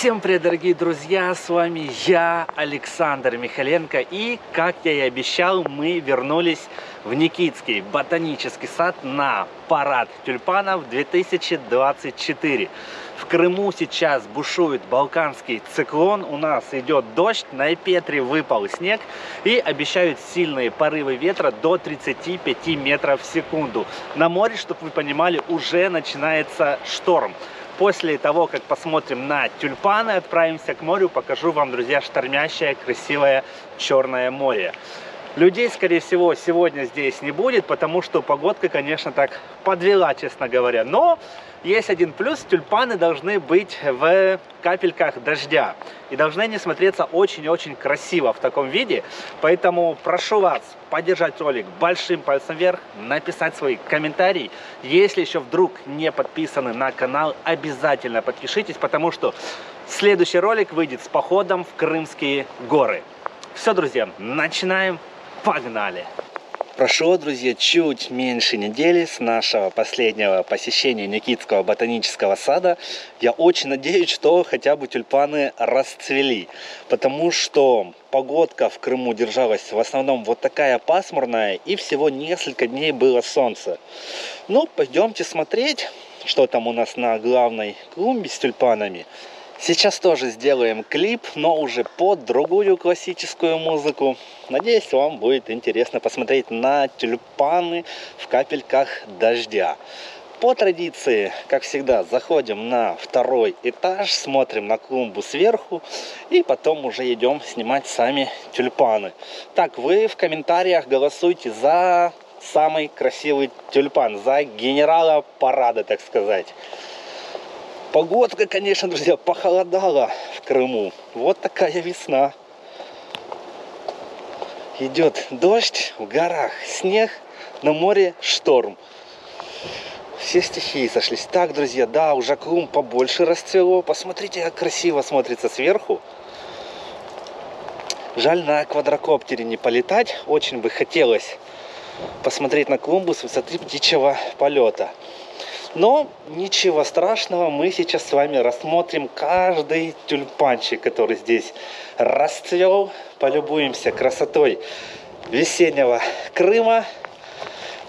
Всем привет, дорогие друзья! С вами я, Александр Михаленко. И, как я и обещал, мы вернулись в Никитский ботанический сад на парад тюльпанов 2024. В Крыму сейчас бушует балканский циклон, у нас идет дождь, на Петре выпал снег и обещают сильные порывы ветра до 35 метров в секунду. На море, чтобы вы понимали, уже начинается шторм. После того, как посмотрим на тюльпаны, отправимся к морю, покажу вам, друзья, штормящее, красивое Черное море. Людей, скорее всего, сегодня здесь не будет, потому что погодка, конечно, так подвела, честно говоря. Но есть один плюс, тюльпаны должны быть в капельках дождя. И должны они смотреться очень-очень красиво в таком виде. Поэтому прошу вас поддержать ролик большим пальцем вверх, написать свои комментарии. Если еще вдруг не подписаны на канал, обязательно подпишитесь, потому что следующий ролик выйдет с походом в Крымские горы. Все, друзья, начинаем Погнали! Прошло, друзья, чуть меньше недели с нашего последнего посещения Никитского ботанического сада. Я очень надеюсь, что хотя бы тюльпаны расцвели, потому что погодка в Крыму держалась в основном вот такая пасмурная, и всего несколько дней было солнце. Ну, пойдемте смотреть, что там у нас на главной клумбе с тюльпанами. Сейчас тоже сделаем клип, но уже под другую классическую музыку. Надеюсь, вам будет интересно посмотреть на тюльпаны в капельках дождя. По традиции, как всегда, заходим на второй этаж, смотрим на клумбу сверху и потом уже идем снимать сами тюльпаны. Так, вы в комментариях голосуйте за самый красивый тюльпан, за генерала парада, так сказать. Погодка, конечно, друзья, похолодала в Крыму. Вот такая весна. Идет дождь, в горах снег, на море шторм. Все стихии сошлись. Так, друзья, да, уже Крым побольше расцвело. Посмотрите, как красиво смотрится сверху. Жаль на квадрокоптере не полетать. Очень бы хотелось посмотреть на клумбу с высоты птичьего полета. Но ничего страшного, мы сейчас с вами рассмотрим каждый тюльпанчик, который здесь расцвел. Полюбуемся красотой весеннего Крыма.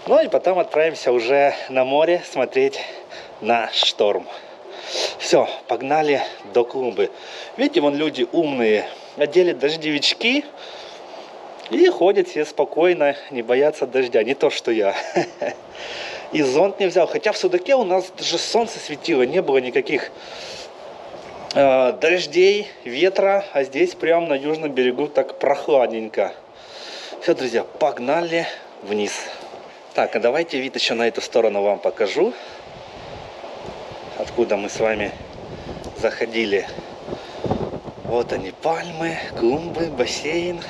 Ну и потом отправимся уже на море смотреть на шторм. Все, погнали до клумбы. Видите, вон люди умные, одели дождевички и ходят все спокойно, не боятся дождя. Не то, что я. и зонт не взял. Хотя в Судаке у нас даже солнце светило, не было никаких э, дождей, ветра, а здесь прямо на южном берегу так прохладненько. Все, друзья, погнали вниз. Так, а давайте вид еще на эту сторону вам покажу. Откуда мы с вами заходили. Вот они, пальмы, клумбы, бассейн,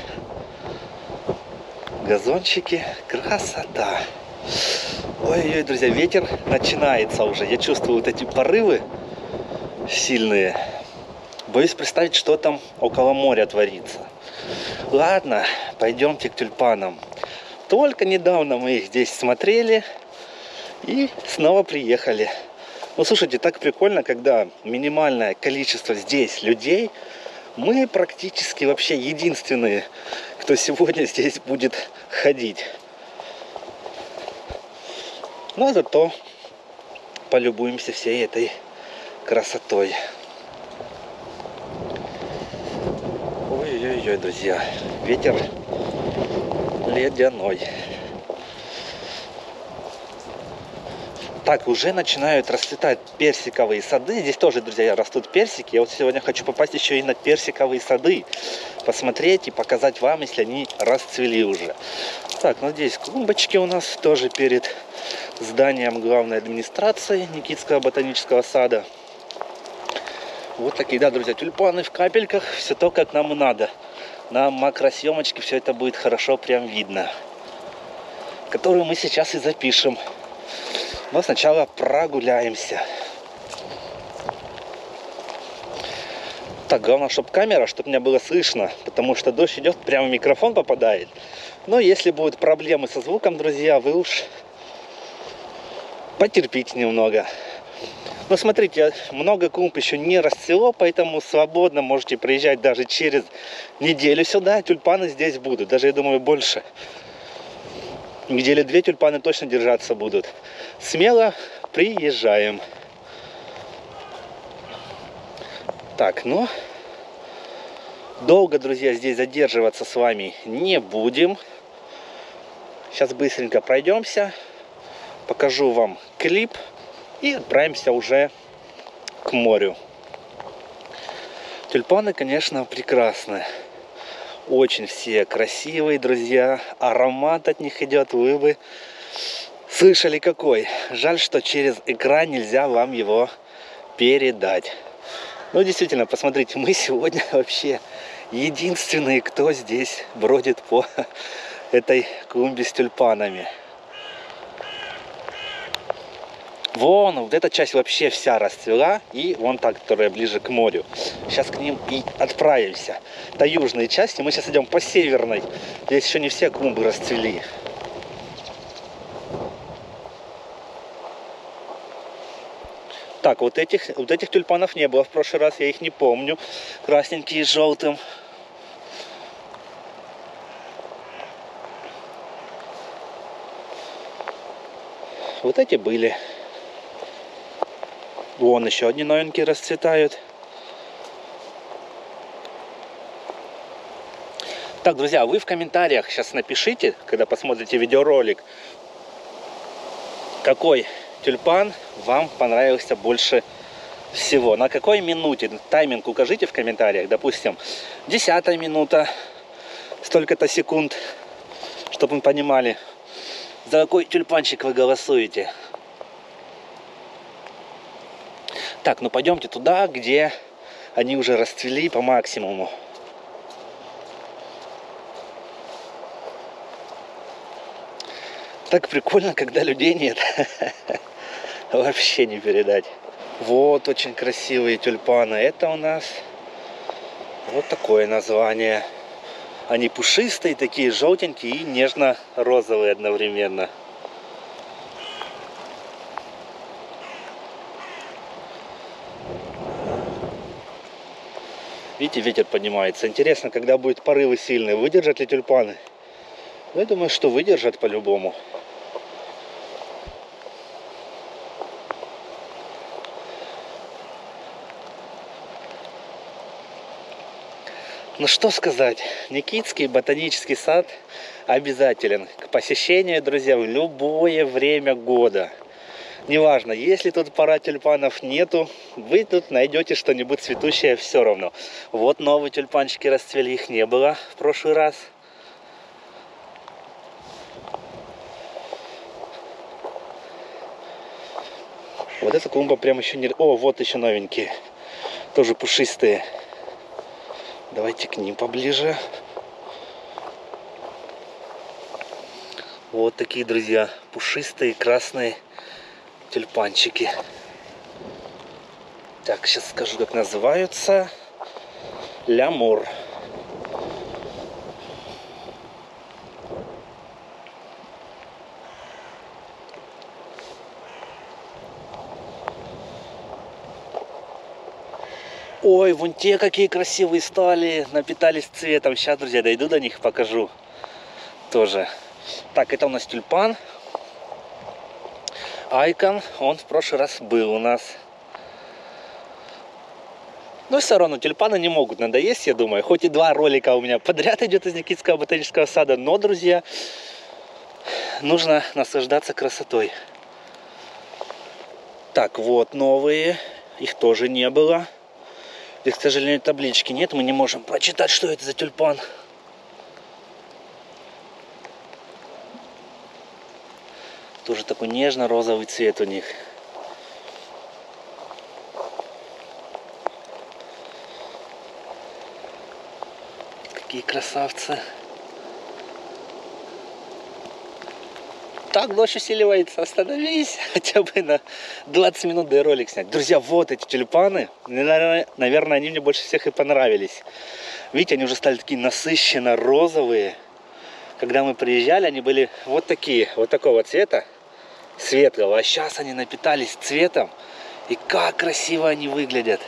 газончики. Красота! Ой-ой, друзья, ветер начинается уже. Я чувствую вот эти порывы сильные. Боюсь представить, что там около моря творится. Ладно, пойдемте к тюльпанам. Только недавно мы их здесь смотрели и снова приехали. Ну, слушайте, так прикольно, когда минимальное количество здесь людей, мы практически вообще единственные, кто сегодня здесь будет ходить. Но ну, а зато полюбуемся всей этой красотой. Ой-ой-ой, друзья, ветер ледяной. Так, уже начинают расцветать персиковые сады. Здесь тоже, друзья, растут персики. Я вот сегодня хочу попасть еще и на персиковые сады. Посмотреть и показать вам, если они расцвели уже. Так, ну здесь клумбочки у нас тоже перед зданием главной администрации Никитского ботанического сада. Вот такие, да, друзья, тюльпаны в капельках. Все то, как нам и надо. На макросъемочке все это будет хорошо прям видно. Которую мы сейчас и запишем. Но сначала прогуляемся. Так, главное, чтобы камера, чтобы меня было слышно, потому что дождь идет, прямо в микрофон попадает. Но если будут проблемы со звуком, друзья, вы уж потерпите немного. Но смотрите, много клумб еще не расцвело, поэтому свободно можете приезжать даже через неделю сюда. Тюльпаны здесь будут, даже, я думаю, больше. Недели две тюльпаны точно держаться будут. Смело приезжаем. Так, ну, долго, друзья, здесь задерживаться с вами не будем. Сейчас быстренько пройдемся, покажу вам клип и отправимся уже к морю. Тюльпаны, конечно, прекрасные. Очень все красивые, друзья. Аромат от них идет, вы бы слышали какой. Жаль, что через экран нельзя вам его передать. Ну, действительно, посмотрите, мы сегодня вообще единственные, кто здесь бродит по этой клумбе с тюльпанами. Вон, вот эта часть вообще вся расцвела, и вон та, которая ближе к морю. Сейчас к ним и отправимся. Это южные части, мы сейчас идем по северной. Здесь еще не все клумбы расцвели. Так, вот этих, вот этих тюльпанов не было в прошлый раз, я их не помню. Красненькие с желтым. Вот эти были. Вон еще одни новинки расцветают. Так, друзья, вы в комментариях сейчас напишите, когда посмотрите видеоролик, какой тюльпан вам понравился больше всего. На какой минуте? Тайминг укажите в комментариях. Допустим, десятая минута, столько-то секунд, чтобы мы понимали, за какой тюльпанчик вы голосуете. Так, ну пойдемте туда, где они уже расцвели по максимуму. Так прикольно, когда людей нет. Вообще не передать. Вот очень красивые тюльпаны. Это у нас вот такое название. Они пушистые, такие желтенькие и нежно-розовые одновременно. Видите, ветер поднимается. Интересно, когда будут порывы сильные, выдержат ли тюльпаны? Ну, я думаю, что выдержат по-любому. Ну что сказать, Никитский ботанический сад обязателен к посещению, друзья, в любое время года. Неважно, если тут пора тюльпанов нету, вы тут найдете что-нибудь цветущее все равно. Вот новые тюльпанчики расцвели, их не было в прошлый раз. Вот эта клумба прям еще не... О, вот еще новенькие. Тоже пушистые. Давайте к ним поближе. Вот такие, друзья, пушистые, красные тюльпанчики. Так, сейчас скажу, как называются. Лямур. Ой, вон те какие красивые стали, напитались цветом. Сейчас, друзья, дойду до них, покажу тоже. Так, это у нас тюльпан. Айкон, он в прошлый раз был у нас. Но все равно тюльпаны не могут надоесть, я думаю. Хоть и два ролика у меня подряд идет из Никитского ботанического сада, но, друзья, нужно наслаждаться красотой. Так, вот новые. Их тоже не было. Здесь, к сожалению, таблички нет. Мы не можем прочитать, что это за тюльпан. Тоже такой нежно-розовый цвет у них. Какие красавцы. Так дождь усиливается, остановись хотя бы на 20 минут, да и ролик снять. Друзья, вот эти тюльпаны, наверное, они мне больше всех и понравились. Видите, они уже стали такие насыщенно розовые. Когда мы приезжали, они были вот такие, вот такого цвета светлого. А сейчас они напитались цветом И как красиво они выглядят.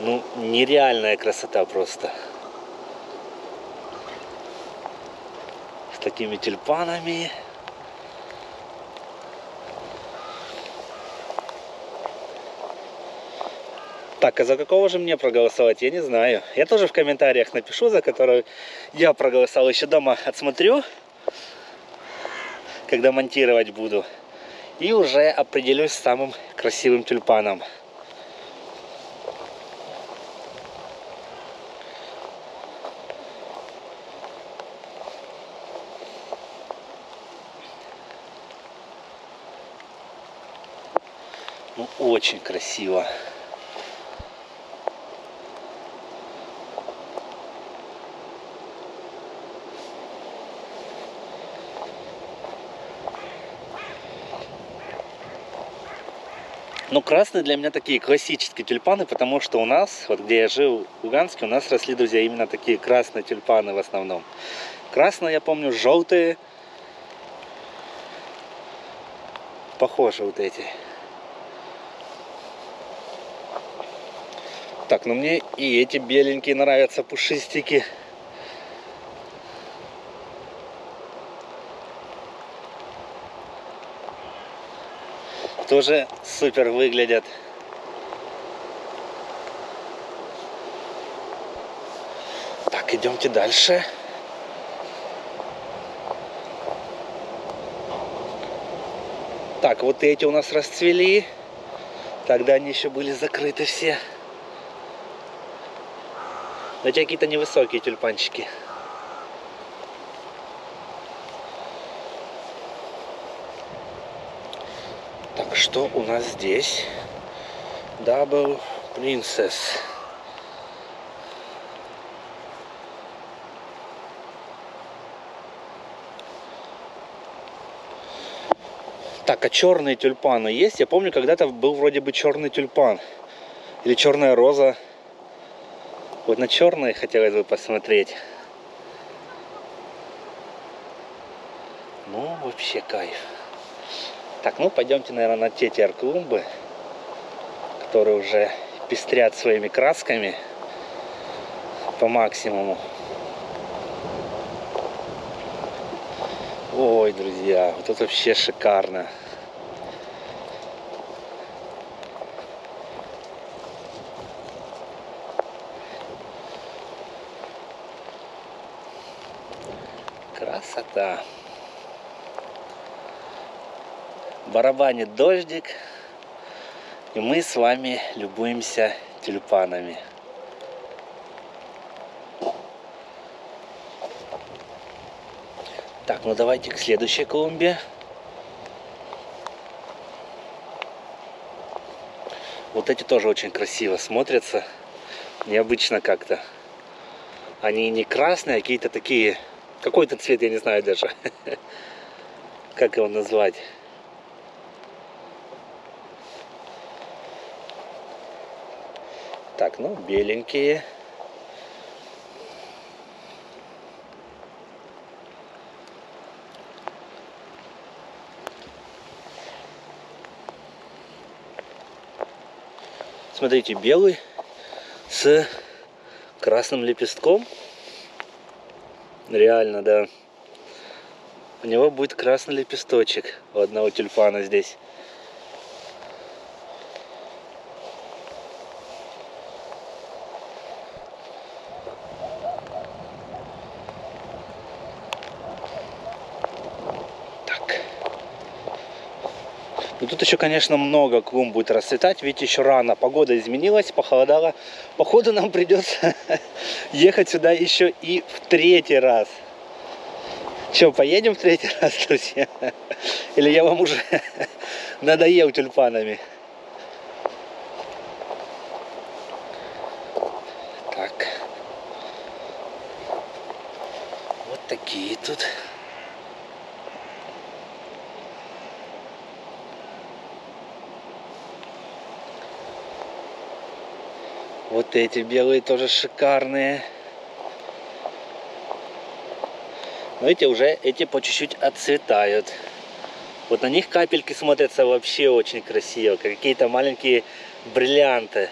Ну, нереальная красота просто. С такими тюльпанами. Так, а за какого же мне проголосовать, я не знаю. Я тоже в комментариях напишу, за которого я проголосовал. Еще дома отсмотрю, когда монтировать буду. И уже определюсь с самым красивым тюльпаном. Ну, очень красиво. Ну, красные для меня такие классические тюльпаны, потому что у нас, вот где я жил в Луганске, у нас росли, друзья, именно такие красные тюльпаны в основном. Красные, я помню, желтые. Похожи вот эти. Так, ну мне и эти беленькие нравятся, пушистики. Тоже супер выглядят. Так, идемте дальше. Так, вот эти у нас расцвели. Тогда они еще были закрыты все. Но эти какие-то невысокие тюльпанчики. Что у нас здесь? Double Princess. Так, а черные тюльпаны есть? Я помню, когда-то был вроде бы черный тюльпан. Или черная роза. Вот на черные хотелось бы посмотреть. Ну, вообще кайф. Так, ну пойдемте, наверное, на те терклумбы, которые уже пестрят своими красками по максимуму. Ой, друзья, вот это вообще шикарно. Красота барабанит дождик, и мы с вами любуемся тюльпанами. Так, ну давайте к следующей клумбе. Вот эти тоже очень красиво смотрятся. Необычно как-то. Они не красные, а какие-то такие... Какой-то цвет, я не знаю даже. Как его назвать? Так, ну, беленькие. Смотрите, белый с красным лепестком. Реально, да. У него будет красный лепесточек у одного тюльпана здесь. Тут еще, конечно, много клумб будет расцветать, ведь еще рано. Погода изменилась, похолодало. Походу нам придется ехать сюда еще и в третий раз. Че, поедем в третий раз, друзья? Или я вам уже надоел тюльпанами? Так. Вот такие тут. Вот эти белые тоже шикарные. Но эти уже, эти по чуть-чуть отцветают. Вот на них капельки смотрятся вообще очень красиво, какие-то маленькие бриллианты.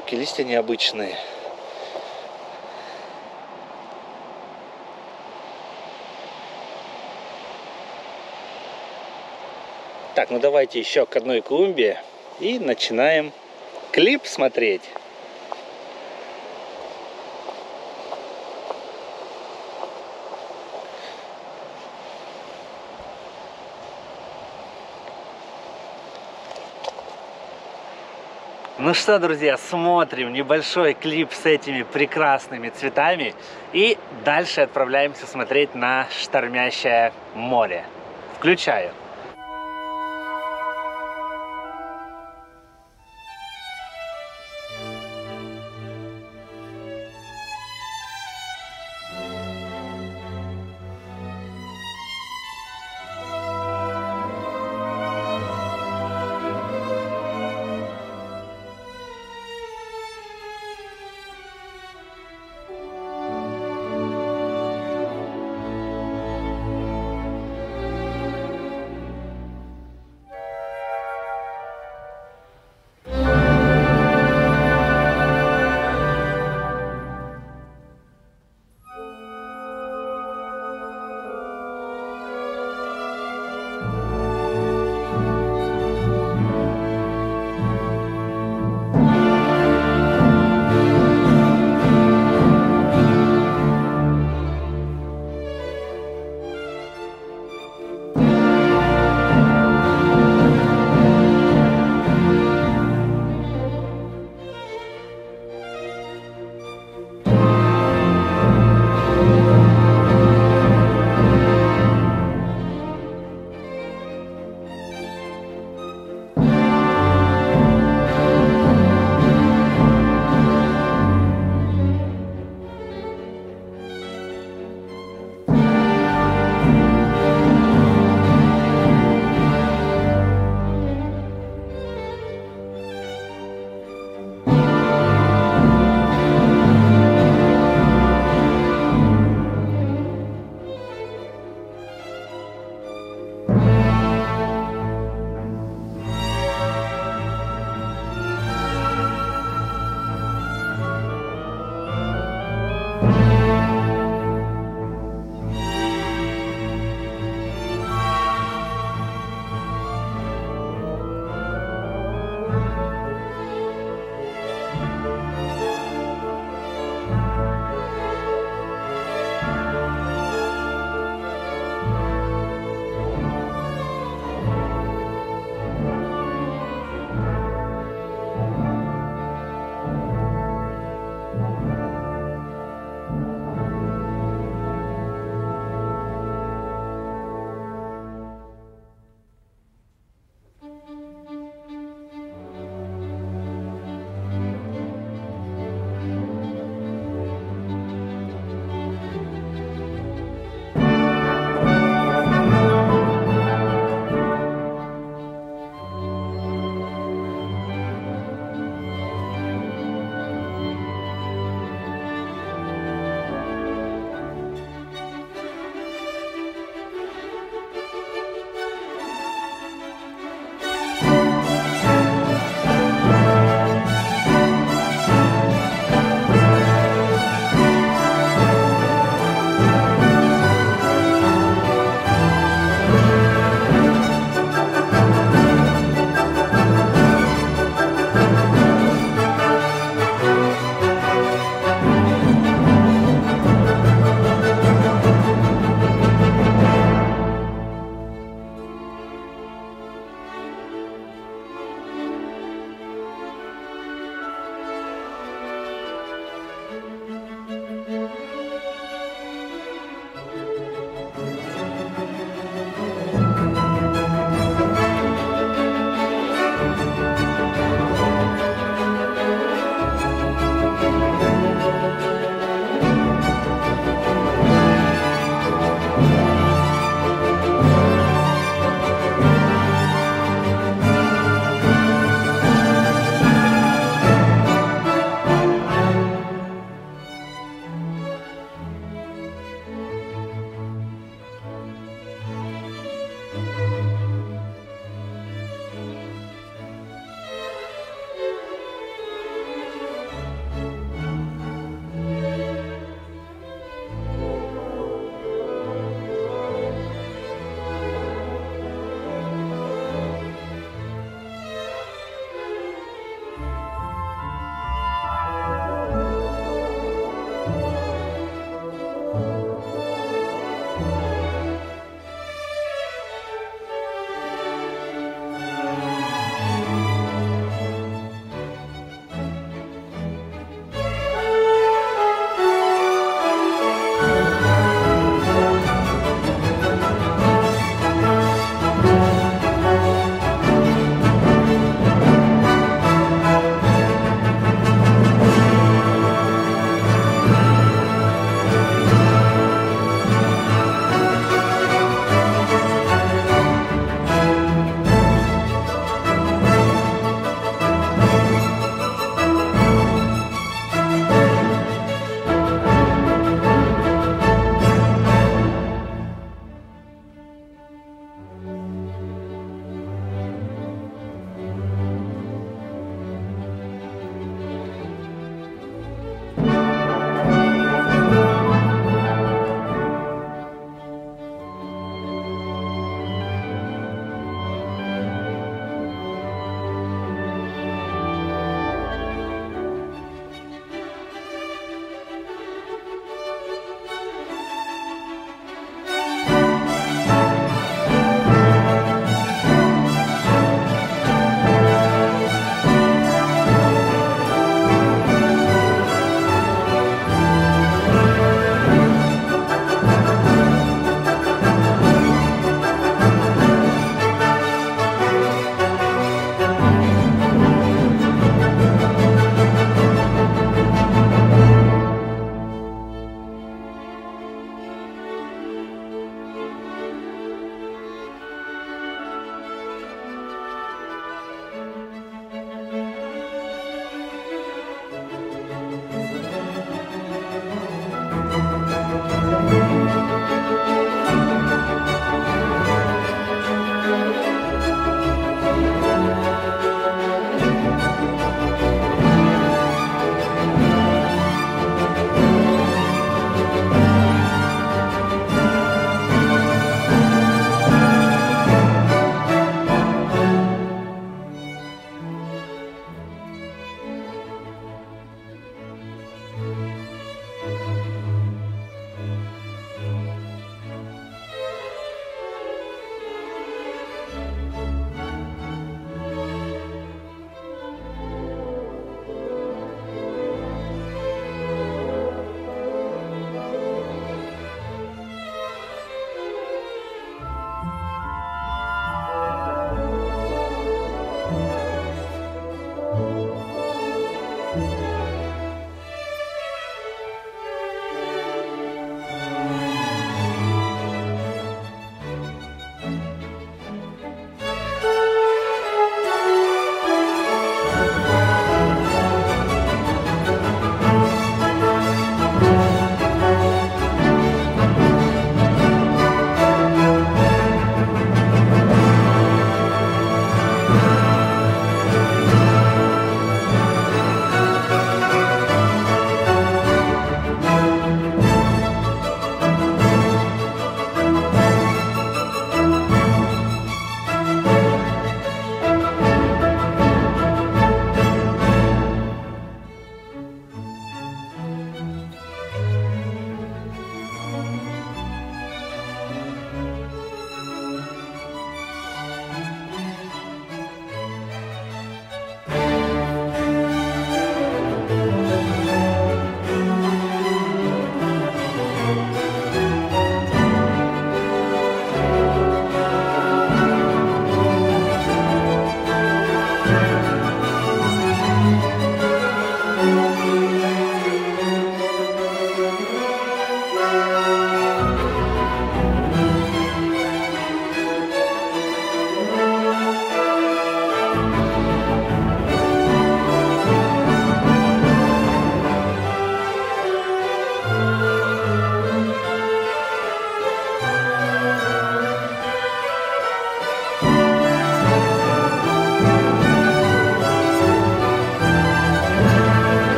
Такие листья необычные. Так, ну давайте еще к одной клумбе и начинаем клип смотреть. Ну что, друзья, смотрим небольшой клип с этими прекрасными цветами и дальше отправляемся смотреть на штормящее море. Включаю.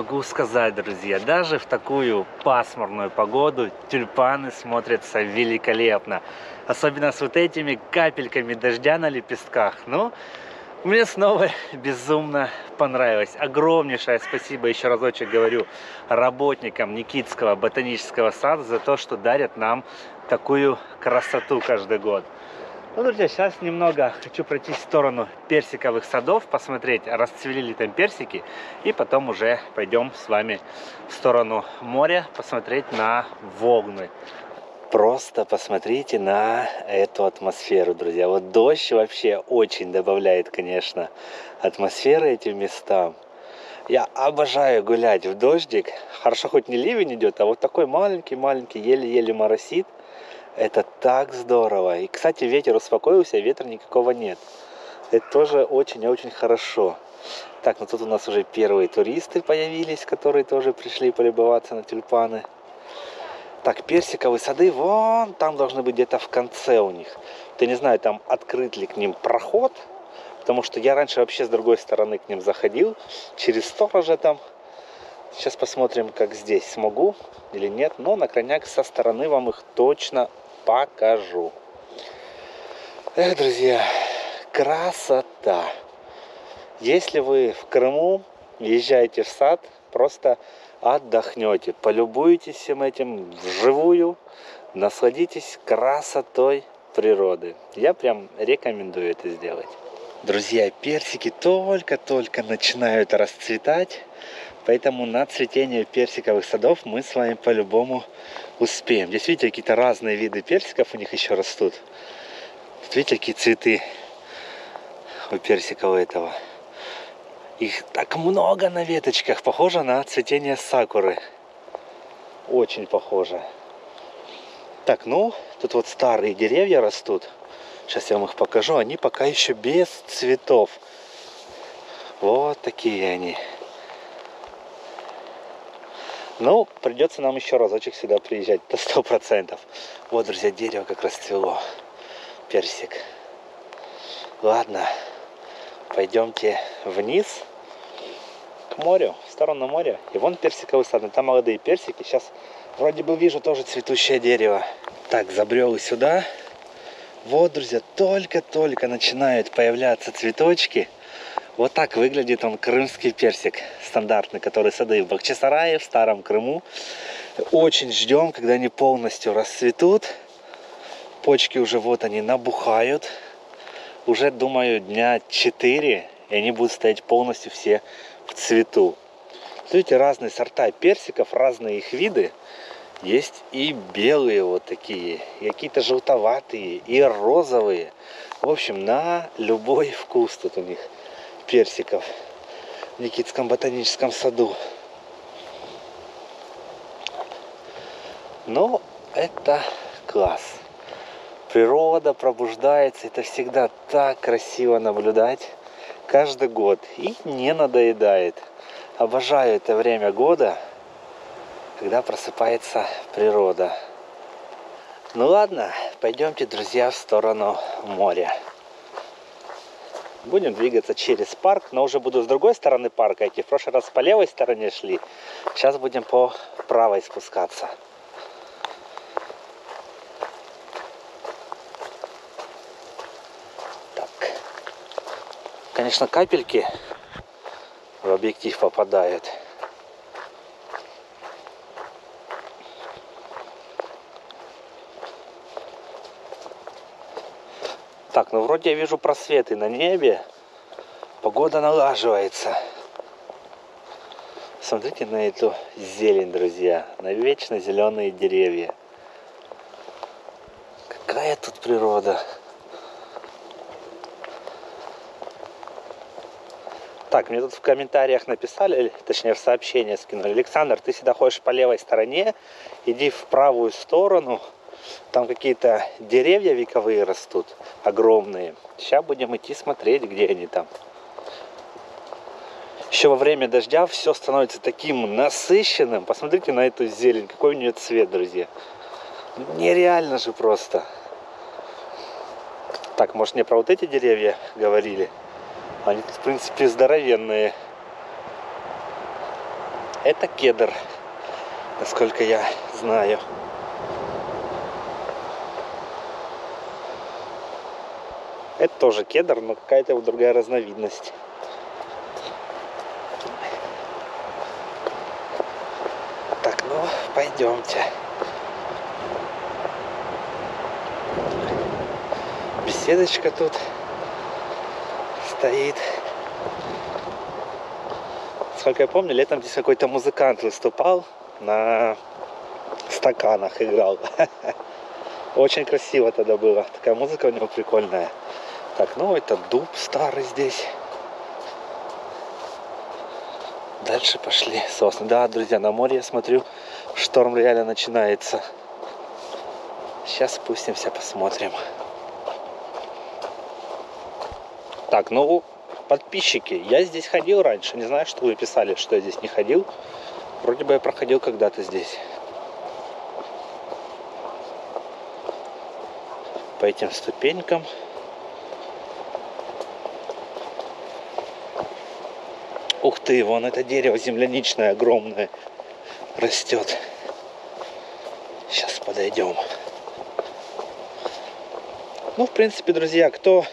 Могу сказать, друзья? Даже в такую пасмурную погоду тюльпаны смотрятся великолепно. Особенно с вот этими капельками дождя на лепестках. Ну, мне снова безумно понравилось. Огромнейшее спасибо, еще разочек говорю, работникам Никитского ботанического сада за то, что дарят нам такую красоту каждый год. Ну, друзья, сейчас немного хочу пройти в сторону персиковых садов, посмотреть, расцвели ли там персики, и потом уже пойдем с вами в сторону моря, посмотреть на волны. Просто посмотрите на эту атмосферу, друзья. Вот дождь вообще очень добавляет, конечно, атмосферы этим местам. Я обожаю гулять в дождик. Хорошо, хоть не ливень идет, а вот такой маленький-маленький, еле-еле моросит. Это так здорово. И, кстати, ветер успокоился, ветра никакого нет. Это тоже очень-очень хорошо. Так, ну тут у нас уже первые туристы появились, которые тоже пришли полюбоваться на тюльпаны. Так, персиковые сады, вон там должны быть где-то в конце у них. Ты не знаю, там открыт ли к ним проход, потому что я раньше вообще с другой стороны к ним заходил, через сторожа там. Сейчас посмотрим, как здесь смогу или нет, но на крайняк со стороны вам их точно покажу. Эх, друзья, красота! Если вы в Крыму езжаете в сад, просто отдохнете, полюбуйтесь всем этим вживую, насладитесь красотой природы. Я прям рекомендую это сделать. Друзья, персики только-только начинают расцветать, поэтому на цветение персиковых садов мы с вами по-любому успеем. Здесь видите, какие-то разные виды персиков у них еще растут. видите, какие цветы у персикового этого. Их так много на веточках. Похоже на цветение сакуры. Очень похоже. Так, ну, тут вот старые деревья растут. Сейчас я вам их покажу. Они пока еще без цветов. Вот такие они. Ну, придется нам еще разочек сюда приезжать. Это сто процентов. Вот, друзья, дерево как расцвело. Персик. Ладно, пойдемте вниз к морю, в сторону моря. И вон персиковый сад, там молодые персики. Сейчас вроде бы вижу тоже цветущее дерево. Так, забрел и сюда. Вот, друзья, только-только начинают появляться цветочки. Вот так выглядит он, крымский персик стандартный, который сады в Бахчисарае, в Старом Крыму. Очень ждем, когда они полностью расцветут. Почки уже вот они набухают. Уже, думаю, дня 4, и они будут стоять полностью все в цвету. Смотрите, разные сорта персиков, разные их виды. Есть и белые вот такие, и какие-то желтоватые, и розовые. В общем, на любой вкус тут у них персиков в Никитском ботаническом саду. Но это класс. Природа пробуждается, это всегда так красиво наблюдать каждый год и не надоедает. Обожаю это время года, когда просыпается природа. Ну ладно, пойдемте, друзья, в сторону моря. Будем двигаться через парк, но уже буду с другой стороны парка идти. В прошлый раз по левой стороне шли, сейчас будем по правой спускаться. Конечно, капельки в объектив попадают. Так, ну вроде я вижу просветы на небе. Погода налаживается. Смотрите на эту зелень, друзья. На вечно зеленые деревья. Какая тут природа. Так, мне тут в комментариях написали, точнее в сообщение скинули. Александр, ты всегда ходишь по левой стороне, иди в правую сторону. Там какие-то деревья вековые растут, огромные. Сейчас будем идти смотреть, где они там. Еще во время дождя все становится таким насыщенным. Посмотрите на эту зелень, какой у нее цвет, друзья. Нереально же просто. Так, может мне про вот эти деревья говорили? Они, в принципе, здоровенные. Это кедр, насколько я знаю. Это тоже кедр, но какая-то его другая разновидность. Так, ну, пойдемте. Беседочка тут стоит. Сколько я помню, летом здесь какой-то музыкант выступал на стаканах играл. Очень красиво тогда было. Такая музыка у него прикольная. Так, ну это дуб старый здесь. Дальше пошли сосны. Да, друзья, на море я смотрю, шторм реально начинается. Сейчас спустимся, посмотрим. Так, ну, подписчики, я здесь ходил раньше. Не знаю, что вы писали, что я здесь не ходил. Вроде бы я проходил когда-то здесь. По этим ступенькам. Ух ты, вон это дерево земляничное огромное растет. Сейчас подойдем. Ну, в принципе, друзья, кто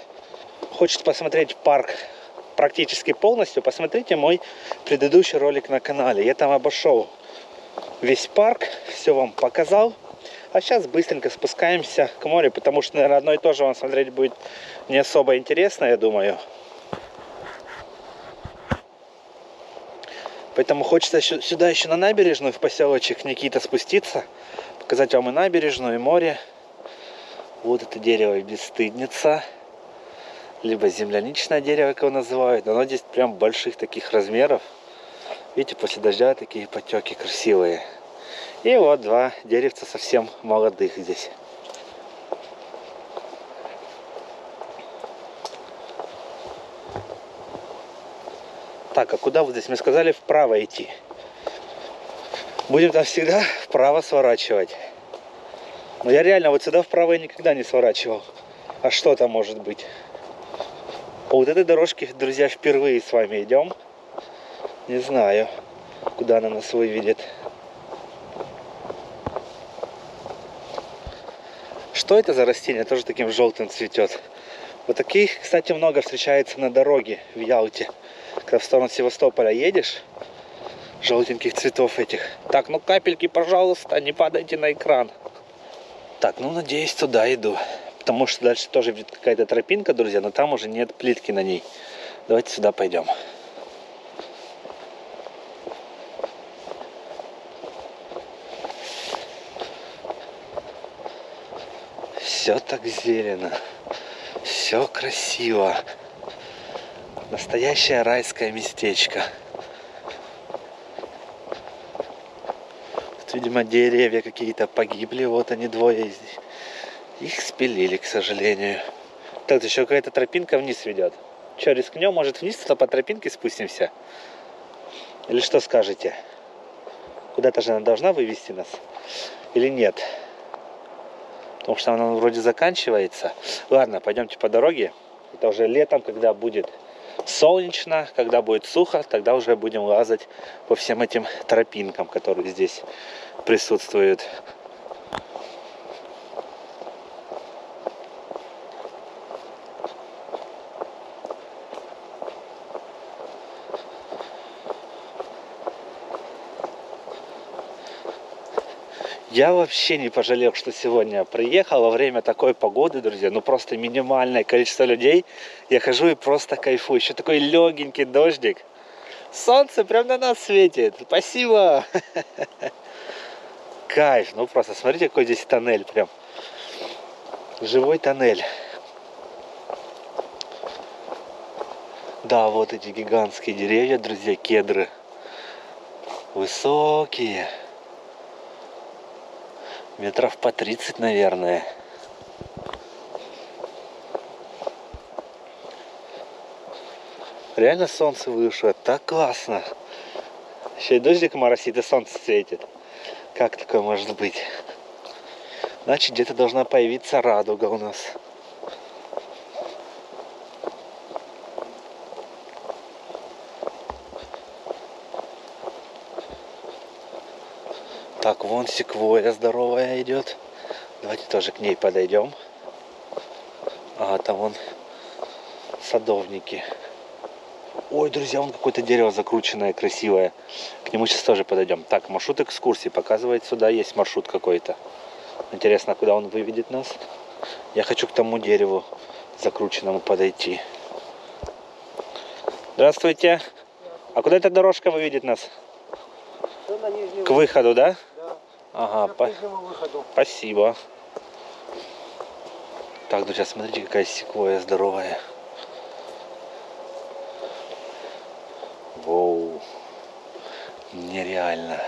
хочет посмотреть парк практически полностью, посмотрите мой предыдущий ролик на канале. Я там обошел весь парк, все вам показал. А сейчас быстренько спускаемся к морю, потому что, наверное, одно и то же вам смотреть будет не особо интересно, я думаю. Поэтому хочется сюда еще на набережную, в поселочек Никита спуститься, показать вам и набережную, и море. Вот это дерево бесстыдница, либо земляничное дерево, как его называют. Оно здесь прям больших таких размеров. Видите, после дождя такие потеки красивые. И вот два деревца совсем молодых здесь. Так, а куда вот здесь? Мы сказали вправо идти. Будем там всегда вправо сворачивать. Но я реально вот сюда вправо я никогда не сворачивал. А что там может быть? По вот этой дорожке, друзья, впервые с вами идем. Не знаю, куда она нас выведет. Что это за растение? Тоже таким желтым цветет. Вот таких, кстати, много встречается на дороге в Ялте когда в сторону Севастополя едешь, желтеньких цветов этих. Так, ну капельки, пожалуйста, не падайте на экран. Так, ну надеюсь, туда иду. Потому что дальше тоже какая-то тропинка, друзья, но там уже нет плитки на ней. Давайте сюда пойдем. Все так зелено. Все красиво. Настоящее райское местечко. Тут, видимо, деревья какие-то погибли. Вот они двое из них. Их спилили, к сожалению. Так, еще какая-то тропинка вниз ведет. Че, рискнем? Может, вниз то по тропинке спустимся? Или что скажете? Куда-то же она должна вывести нас? Или нет? Потому что она вроде заканчивается. Ладно, пойдемте по дороге. Это уже летом, когда будет солнечно, когда будет сухо, тогда уже будем лазать по всем этим тропинкам, которые здесь присутствуют. Я вообще не пожалел, что сегодня приехал во время такой погоды, друзья. Ну просто минимальное количество людей. Я хожу и просто кайфую. Еще такой легенький дождик. Солнце прям на нас светит. Спасибо. Кайф. Ну просто смотрите, какой здесь тоннель прям. Живой тоннель. Да, вот эти гигантские деревья, друзья, кедры. Высокие метров по 30, наверное. Реально солнце вышло, так классно. Еще и дождик моросит, и солнце светит. Как такое может быть? Значит, где-то должна появиться радуга у нас. Вон секвоя здоровая идет. Давайте тоже к ней подойдем. А, там вон садовники. Ой, друзья, вон какое-то дерево закрученное, красивое. К нему сейчас тоже подойдем. Так, маршрут экскурсии показывает сюда, есть маршрут какой-то. Интересно, куда он выведет нас. Я хочу к тому дереву закрученному подойти. Здравствуйте. А куда эта дорожка выведет нас? К выходу, да? Ага, по- спасибо. Так, друзья, смотрите, какая секвоя здоровая. Воу. Нереально.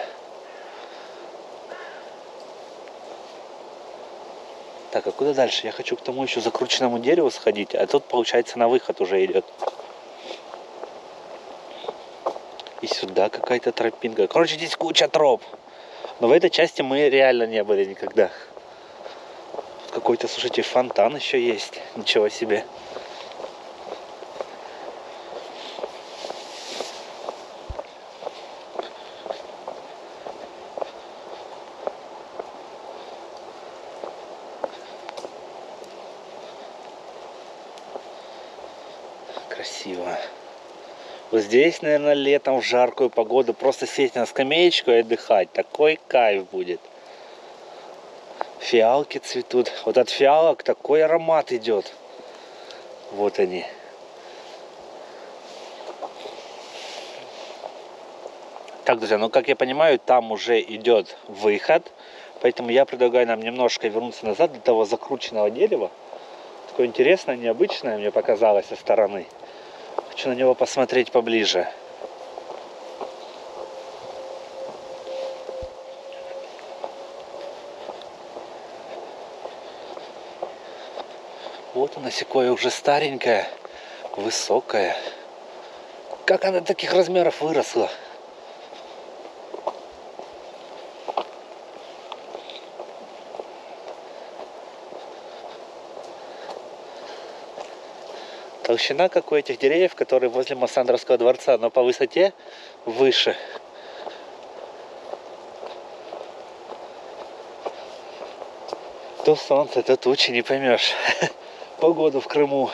Так, а куда дальше? Я хочу к тому еще закрученному дереву сходить, а тут, получается, на выход уже идет. И сюда какая-то тропинка. Короче, здесь куча троп. Но в этой части мы реально не были никогда. Тут Какой-то, слушайте, фонтан еще есть. Ничего себе. Красиво. Здесь, наверное, летом в жаркую погоду просто сесть на скамеечку и отдыхать. Такой кайф будет. Фиалки цветут. Вот от фиалок такой аромат идет. Вот они. Так, друзья, ну как я понимаю, там уже идет выход. Поэтому я предлагаю нам немножко вернуться назад до того закрученного дерева. Такое интересное, необычное мне показалось со стороны. Хочу на него посмотреть поближе. Вот она, секвойя уже старенькая, высокая. Как она таких размеров выросла? Толщина, как у этих деревьев, которые возле Массандровского дворца, но по высоте выше. То солнце, то тучи, не поймешь. Погоду в Крыму.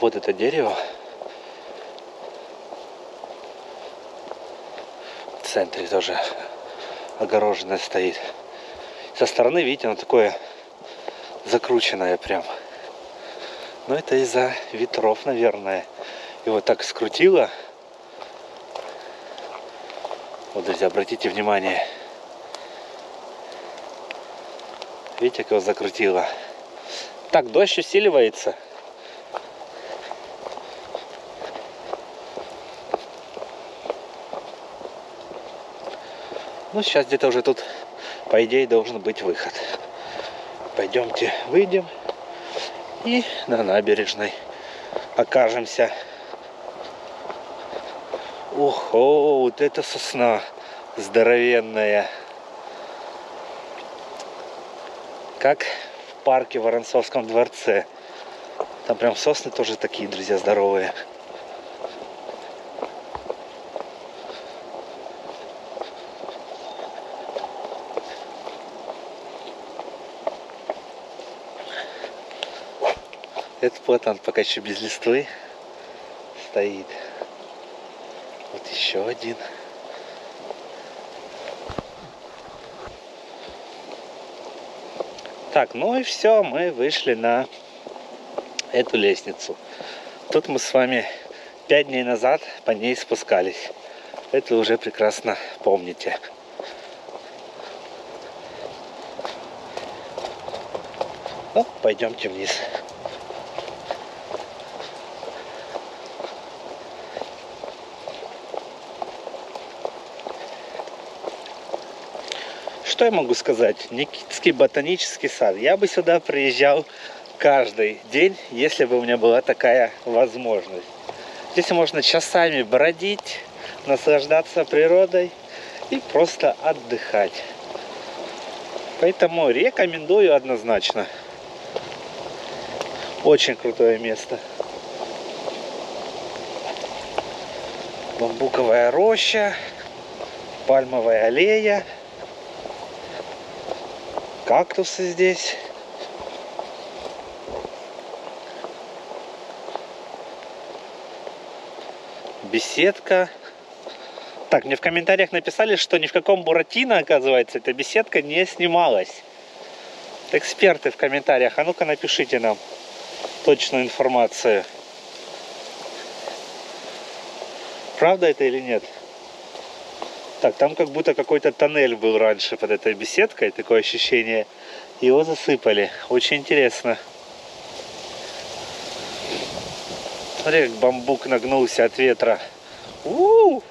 Вот это дерево. В центре тоже огороженное стоит. Со стороны, видите, оно такое закрученная прям. Но это из-за ветров, наверное. Его так скрутило. Вот, друзья, обратите внимание. Видите, как его закрутило. Так, дождь усиливается. Ну, сейчас где-то уже тут, по идее, должен быть выход. Пойдемте выйдем и на набережной окажемся. Ого, вот это сосна здоровенная. Как в парке в Воронцовском дворце. Там прям сосны тоже такие, друзья, здоровые. Этот платан пока еще без листвы стоит. Вот еще один. Так, ну и все, мы вышли на эту лестницу. Тут мы с вами пять дней назад по ней спускались. Это уже прекрасно помните. Ну, пойдемте вниз. Что я могу сказать? Никитский ботанический сад. Я бы сюда приезжал каждый день, если бы у меня была такая возможность. Здесь можно часами бродить, наслаждаться природой и просто отдыхать. Поэтому рекомендую однозначно. Очень крутое место. Бамбуковая роща, пальмовая аллея, кактусы здесь. Беседка. Так, мне в комментариях написали, что ни в каком Буратино, оказывается, эта беседка не снималась. Эксперты в комментариях, а ну-ка напишите нам точную информацию. Правда это или нет? Так, там как будто какой-то тоннель был раньше под этой беседкой, такое ощущение. Его засыпали. Очень интересно. Смотри, как бамбук нагнулся от ветра. У -у -у!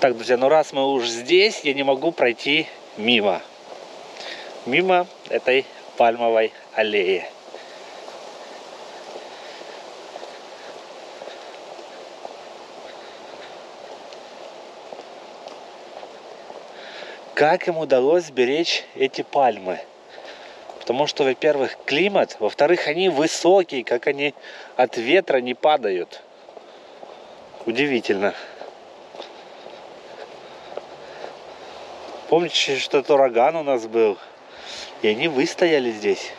Так, друзья, ну раз мы уже здесь, я не могу пройти мимо. Мимо этой пальмовой аллеи. Как им удалось сберечь эти пальмы. Потому что, во-первых, климат, во-вторых, они высокие, как они от ветра не падают. Удивительно. Помните, что это ураган у нас был? И они выстояли здесь.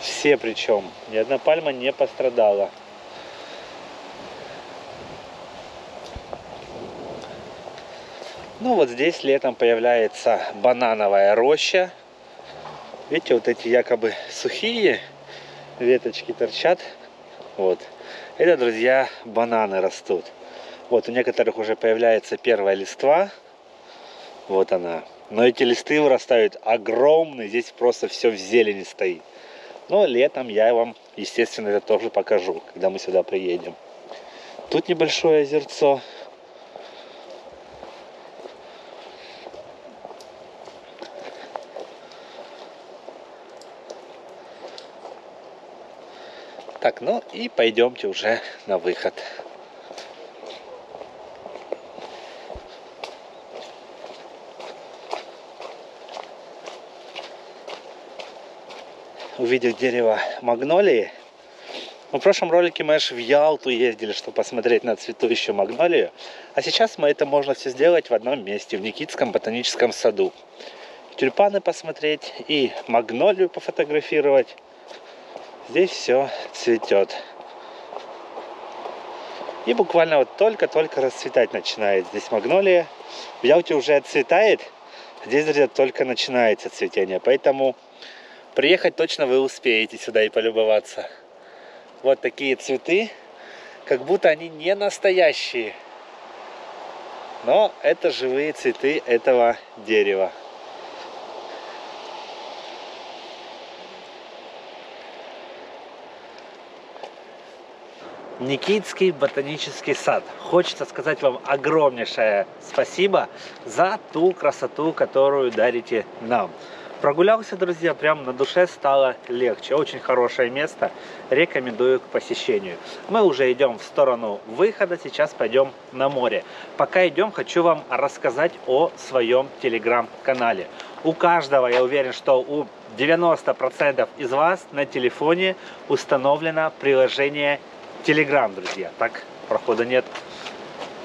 Все причем. Ни одна пальма не пострадала. Ну вот здесь летом появляется банановая роща. Видите, вот эти якобы сухие веточки торчат. Вот. Это, друзья, бананы растут. Вот у некоторых уже появляется первая листва. Вот она. Но эти листы вырастают огромные. Здесь просто все в зелени стоит. Но летом я вам, естественно, это тоже покажу, когда мы сюда приедем. Тут небольшое озерцо. Так, ну и пойдемте уже на выход. Увидев дерево магнолии, в прошлом ролике мы аж в Ялту ездили, чтобы посмотреть на цветущую магнолию. А сейчас мы это можно все сделать в одном месте, в Никитском ботаническом саду. Тюльпаны посмотреть и магнолию пофотографировать. Здесь все цветет. И буквально вот только-только расцветать начинает. Здесь магнолия. В Ялте уже отцветает. Здесь, друзья, только начинается цветение. Поэтому приехать точно вы успеете сюда и полюбоваться. Вот такие цветы. Как будто они не настоящие. Но это живые цветы этого дерева. Никитский ботанический сад. Хочется сказать вам огромнейшее спасибо за ту красоту, которую дарите нам. Прогулялся, друзья, прям на душе стало легче. Очень хорошее место, рекомендую к посещению. Мы уже идем в сторону выхода, сейчас пойдем на море. Пока идем, хочу вам рассказать о своем телеграм-канале. У каждого, я уверен, что у 90% из вас на телефоне установлено приложение Телеграм, друзья. Так, прохода нет.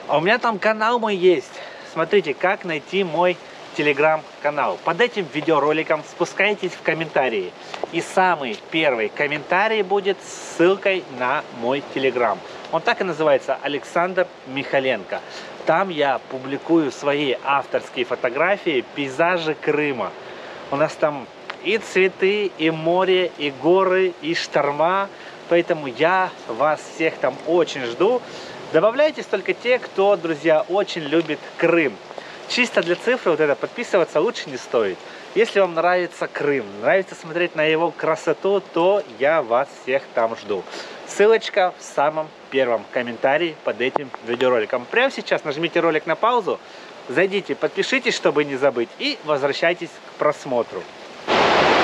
А у меня там канал мой есть. Смотрите, как найти мой телеграм-канал. Под этим видеороликом спускайтесь в комментарии. И самый первый комментарий будет ссылкой на мой телеграм. Он так и называется Александр Михаленко. Там я публикую свои авторские фотографии, пейзажи Крыма. У нас там и цветы, и море, и горы, и шторма. Поэтому я вас всех там очень жду. Добавляйтесь только те, кто, друзья, очень любит Крым. Чисто для цифры вот это подписываться лучше не стоит. Если вам нравится Крым, нравится смотреть на его красоту, то я вас всех там жду. Ссылочка в самом первом комментарии под этим видеороликом. Прямо сейчас нажмите ролик на паузу, зайдите, подпишитесь, чтобы не забыть, и возвращайтесь к просмотру.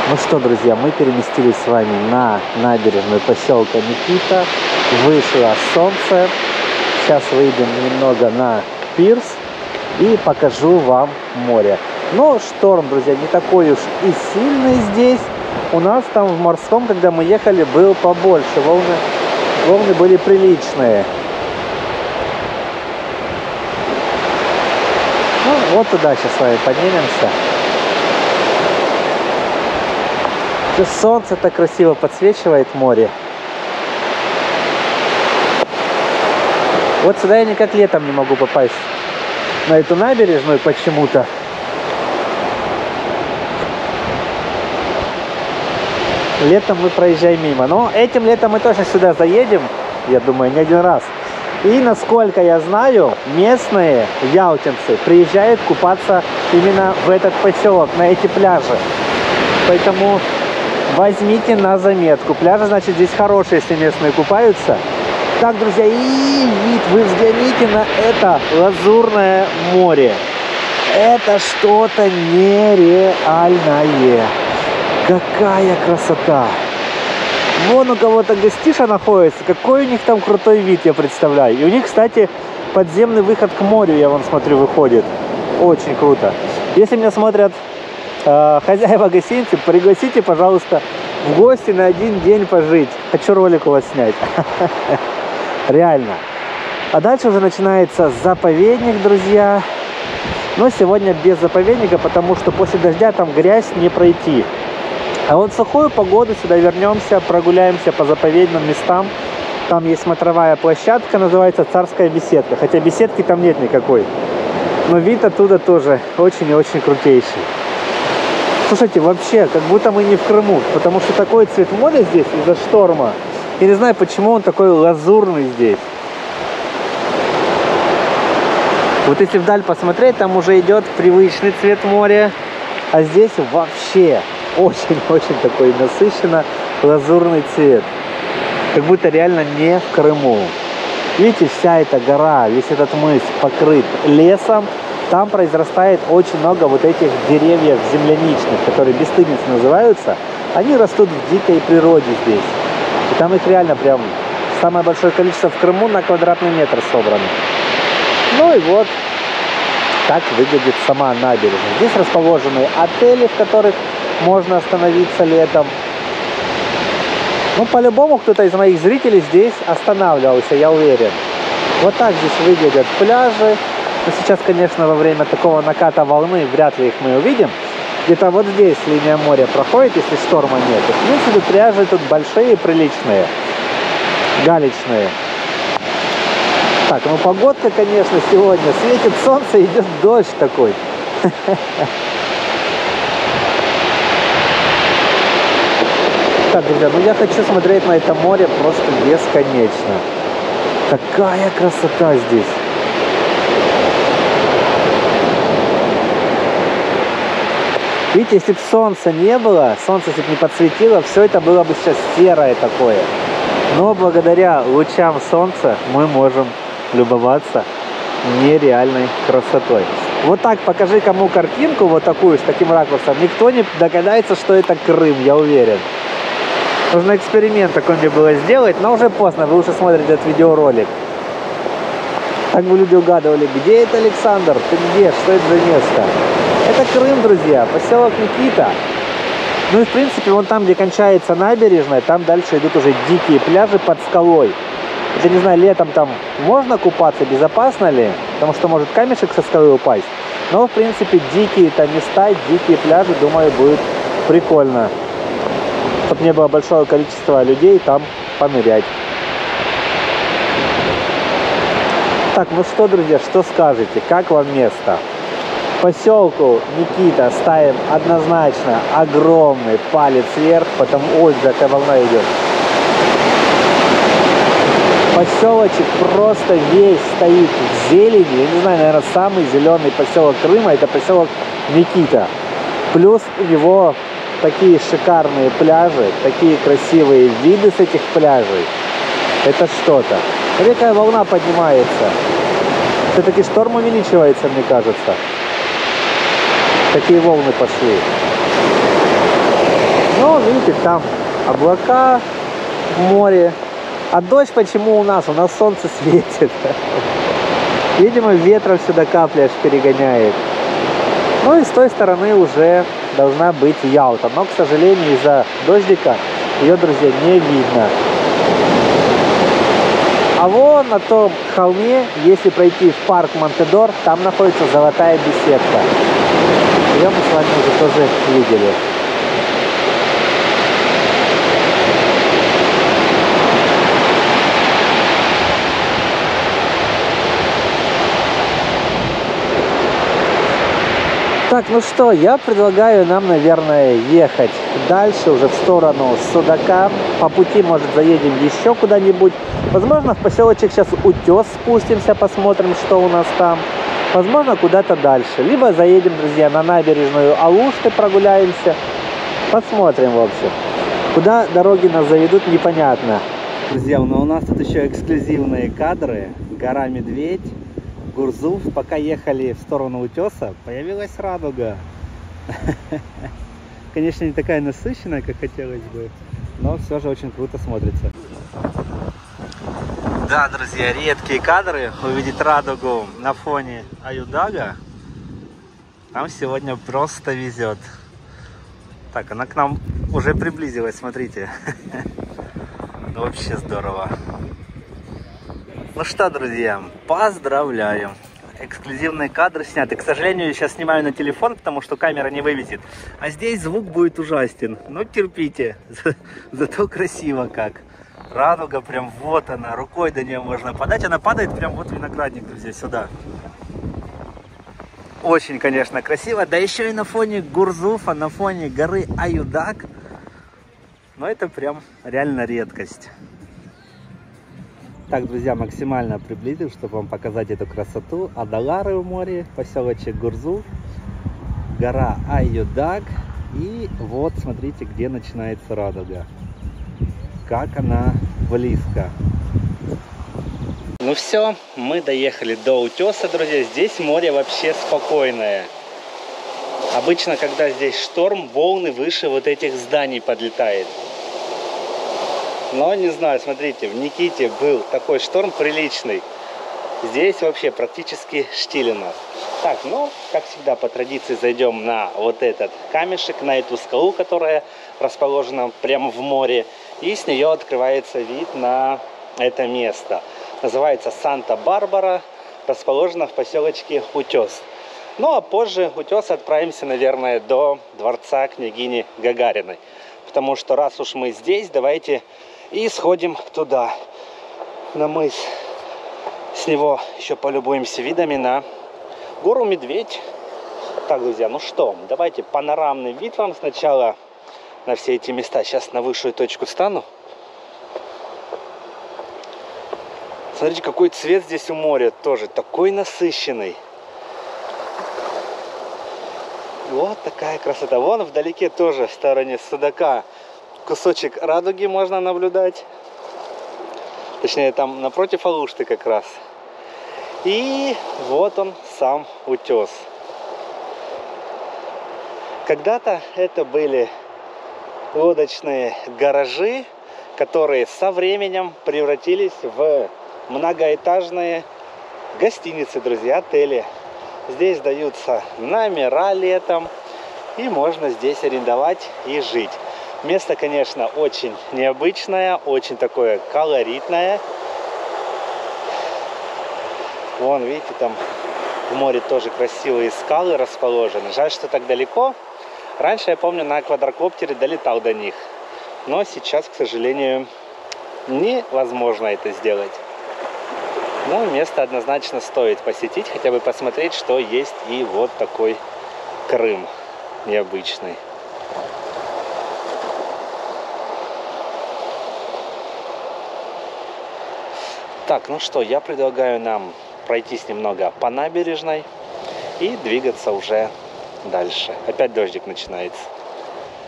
Ну что, друзья, мы переместились с вами на набережную поселка Никита. Вышло солнце. Сейчас выйдем немного на пирс и покажу вам море. Но шторм, друзья, не такой уж и сильный здесь. У нас там в морском, когда мы ехали, был побольше. Волны, волны были приличные. Ну, вот туда сейчас с вами поднимемся. Сейчас солнце так красиво подсвечивает море. Вот сюда я никак летом не могу попасть. На эту набережную почему-то. Летом мы проезжаем мимо. Но этим летом мы точно сюда заедем, я думаю, не один раз. И насколько я знаю, местные ялтинцы приезжают купаться именно в этот поселок, на эти пляжи. Поэтому возьмите на заметку. Пляжи, значит, здесь хорошие, если местные купаются. Так, друзья, и вид, вы взгляните на это лазурное море. Это что-то нереальное. Какая красота! Вон у кого-то гостиша находится. Какой у них там крутой вид, я представляю. И у них, кстати, подземный выход к морю, я вон смотрю, выходит. Очень круто. Если меня смотрят хозяева гостиницы, пригласите, пожалуйста, в гости на один день пожить. Хочу ролик у вас снять. Реально. А дальше уже начинается заповедник, друзья. Но сегодня без заповедника, потому что после дождя там грязь не пройти. А вот в сухую погоду сюда вернемся, прогуляемся по заповедным местам. Там есть смотровая площадка, называется Царская беседка. Хотя беседки там нет никакой. Но вид оттуда тоже очень и очень крутейший. Слушайте, вообще, как будто мы не в Крыму, потому что такой цвет моря здесь из-за шторма. Я не знаю, почему он такой лазурный здесь. Вот если вдаль посмотреть, там уже идет привычный цвет моря, а здесь вообще очень-очень такой насыщенно лазурный цвет. Как будто реально не в Крыму. Видите, вся эта гора, весь этот мыс покрыт лесом. Там произрастает очень много вот этих деревьев земляничных, которые бесстыдницы называются. Они растут в дикой природе здесь. И там их реально прям самое большое количество в Крыму на квадратный метр собрано. Ну и вот так выглядит сама набережная. Здесь расположены отели, в которых можно остановиться летом. Ну, по-любому кто-то из моих зрителей здесь останавливался, я уверен. Вот так здесь выглядят пляжи. Но сейчас, конечно, во время такого наката волны вряд ли их мы увидим. Где-то вот здесь линия моря проходит, если шторма нет. И, в принципе, пляжи тут большие и приличные. Галечные. Так, ну погодка, конечно, сегодня. Светит солнце, идет дождь такой. Так, друзья, ну я хочу смотреть на это море просто бесконечно. Такая красота здесь. Видите, если бы солнца не было, солнце если бы не подсветило, все это было бы сейчас серое такое. Но благодаря лучам солнца мы можем любоваться нереальной красотой. Вот так покажи кому картинку, вот такую, с таким ракурсом, никто не догадается, что это Крым, я уверен. Нужно эксперимент такой мне было сделать, но уже поздно, вы уже смотрите этот видеоролик. Так бы люди угадывали, где это Александр, ты где, что это за место? Это Крым, друзья, поселок Никита. Ну и в принципе, вон там, где кончается набережная, там дальше идут уже дикие пляжи под скалой. Я не знаю, летом там можно купаться, безопасно ли, потому что может камешек со скалы упасть. Но, в принципе, дикие там места, дикие пляжи, думаю, будет прикольно чтобы не было большого количества людей там понырять. Так, ну что, друзья, что скажете? Как вам место? Поселку Никита ставим однозначно огромный палец вверх, потому ой, какая волна идет. Поселочек просто весь стоит в зелени. Я не знаю, наверное, самый зеленый поселок Крыма это поселок Никита. Плюс у него такие шикарные пляжи, такие красивые виды с этих пляжей. Это что-то. Какая волна поднимается. Все-таки шторм увеличивается, мне кажется. Такие волны пошли. Ну, видите, там облака море. А дождь почему у нас? У нас солнце светит. Видимо, ветром сюда капля аж перегоняет. Ну и с той стороны уже должна быть Ялта. Но, к сожалению, из-за дождика ее, друзья, не видно. А вон на том холме, если пройти в парк Монтедор, там находится золотая беседка. Ее мы с вами уже тоже видели. Так, ну что, я предлагаю нам, наверное, ехать дальше, уже в сторону Судака. По пути, может, заедем еще куда-нибудь. Возможно, в поселочек сейчас Утес спустимся, посмотрим, что у нас там. Возможно, куда-то дальше. Либо заедем, друзья, на набережную Алушты, прогуляемся. Посмотрим, в общем. Куда дороги нас заведут, непонятно. Друзья, но у нас тут еще эксклюзивные кадры. Гора Медведь. Гурзуф, пока ехали в сторону утеса, появилась радуга. Конечно, не такая насыщенная, как хотелось бы, но все же очень круто смотрится. Да, друзья, редкие кадры. Увидеть радугу на фоне Аюдага. Нам сегодня просто везет. Так, она к нам уже приблизилась, смотрите. Вообще здорово. Ну что, друзья, поздравляю. Эксклюзивные кадры сняты. К сожалению, сейчас снимаю на телефон, потому что камера не вывесит. А здесь звук будет ужасен. Но терпите. Зато красиво как. Радуга прям вот она. Рукой до нее можно подать. Она падает прям вот виноградник, друзья, сюда. Очень, конечно, красиво. Да еще и на фоне Гурзуфа, на фоне горы Аюдак. Но это прям реально редкость. Так, друзья, максимально приблизил, чтобы вам показать эту красоту. Адалары в море, поселочек Гурзу, гора Айюдаг. И вот, смотрите, где начинается радуга. Как она близко. Ну все, мы доехали до утеса, друзья. Здесь море вообще спокойное. Обычно, когда здесь шторм, волны выше вот этих зданий подлетает. Но не знаю, смотрите, в Никите был такой шторм приличный. Здесь вообще практически штиль нас. Так, ну, как всегда, по традиции зайдем на вот этот камешек, на эту скалу, которая расположена прямо в море. И с нее открывается вид на это место. Называется Санта-Барбара, расположена в поселочке Утес. Ну, а позже Утес отправимся, наверное, до дворца княгини Гагариной. Потому что раз уж мы здесь, давайте и сходим туда, на мыс. С него еще полюбуемся видами на гору Медведь. Так, друзья, ну что, давайте панорамный вид вам сначала на все эти места. Сейчас на высшую точку стану. Смотрите, какой цвет здесь у моря тоже. Такой насыщенный. Вот такая красота. Вон вдалеке тоже в стороне Судака кусочек радуги можно наблюдать. Точнее, там напротив Алушты как раз. И вот он сам утес. Когда-то это были лодочные гаражи, которые со временем превратились в многоэтажные гостиницы, друзья, отели. Здесь даются номера летом, и можно здесь арендовать и жить. Место, конечно, очень необычное, очень такое колоритное. Вон, видите, там в море тоже красивые скалы расположены. Жаль, что так далеко. Раньше, я помню, на квадрокоптере долетал до них. Но сейчас, к сожалению, невозможно это сделать. Но место однозначно стоит посетить, хотя бы посмотреть, что есть и вот такой Крым необычный. Так, ну что, я предлагаю нам пройтись немного по набережной и двигаться уже дальше. Опять дождик начинается.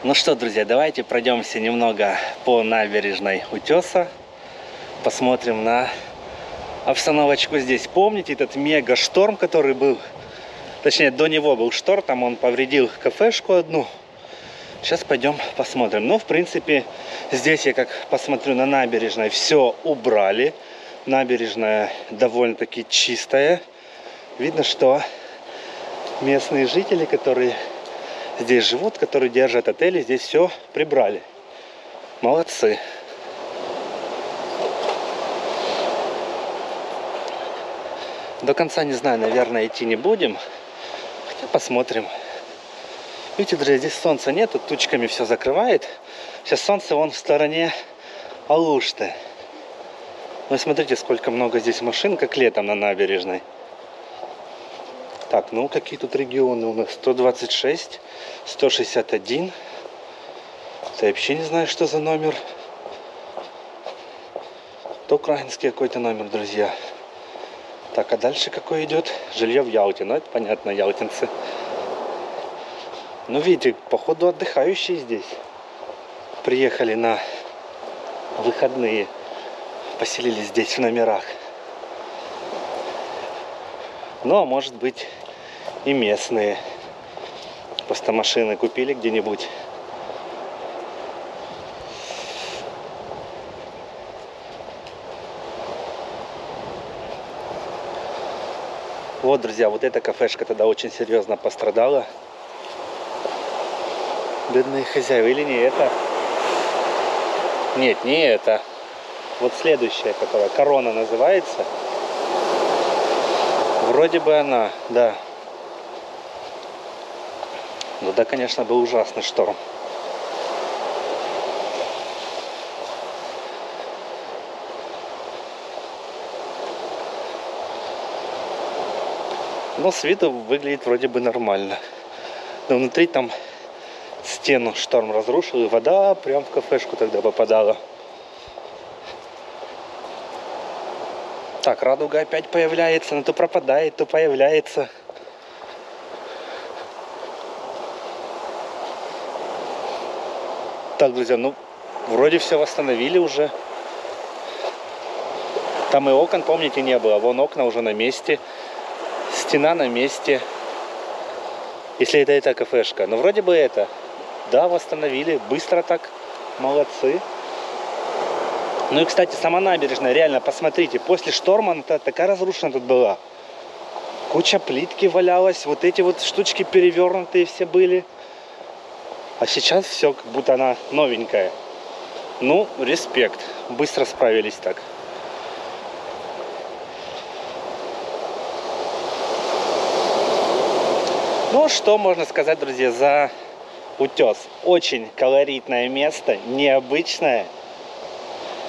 Ну что, друзья, давайте пройдемся немного по набережной Утеса. Посмотрим на обстановочку здесь. Помните этот мега шторм, который был? Точнее, до него был шторм, там он повредил кафешку одну. Сейчас пойдем посмотрим. Ну, в принципе, здесь я как посмотрю на набережной, все убрали. Набережная довольно-таки чистая. Видно, что местные жители, которые здесь живут, которые держат отели, здесь все прибрали. Молодцы. До конца не знаю, наверное, идти не будем. Хотя посмотрим. Видите, друзья, здесь солнца нет, тут тучками все закрывает. Сейчас солнце вон в стороне Алушты. Ну смотрите, сколько много здесь машин, как летом на набережной. Так, ну какие тут регионы у нас? 126, 161. Я вообще не знаю, что за номер. Это украинский какой-то номер, друзья. Так, а дальше какой идет? Жилье в Ялте. Ну, это понятно, ялтинцы. Ну, видите, походу отдыхающие здесь. Приехали на выходные. Поселились здесь в номерах. Ну, а может быть и местные. Просто машины купили где-нибудь. Вот, друзья, вот эта кафешка тогда очень серьезно пострадала. Бедные хозяева. Или не это? Нет, не это. Вот следующая, которая корона называется. Вроде бы она, да. Ну да, конечно, был ужасный шторм. Но с виду выглядит вроде бы нормально. Но внутри там стену шторм разрушил, и вода прям в кафешку тогда попадала. Так, радуга опять появляется, но то пропадает, то появляется. Так, друзья, ну, вроде все восстановили уже. Там и окон, помните, не было. Вон окна уже на месте. Стена на месте. Если это эта кафешка. Но вроде бы это. Да, восстановили. Быстро так. Молодцы. Ну и, кстати, сама набережная, реально, посмотрите, после шторма она такая разрушена тут была. Куча плитки валялась, вот эти вот штучки перевернутые все были. А сейчас все как будто она новенькая. Ну, респект. Быстро справились так. Ну, что можно сказать, друзья, за утес. Очень колоритное место, необычное.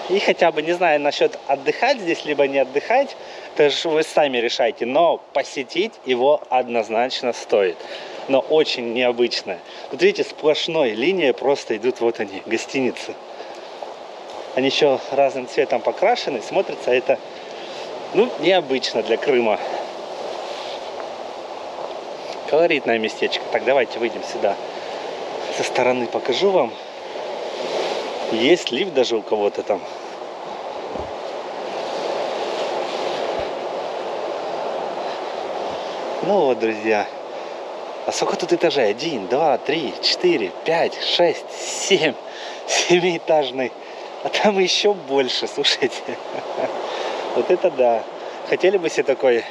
И хотя бы, не знаю, насчет отдыхать здесь, либо не отдыхать, это же вы сами решайте. Но посетить его однозначно стоит но очень необычная. Вот видите, сплошной линия просто идут вот они, гостиницы. Они еще разным цветом покрашены, смотрится это, ну, необычно для Крыма. Колоритное местечко. Так, давайте выйдем сюда. Со стороны покажу вам. Есть лифт даже у кого-то там. Ну вот, друзья, а сколько тут этажей? Один, два, три, четыре, пять, шесть, семь. Семиэтажный. А там еще больше, слушайте. Вот это да. Хотели бы себе такой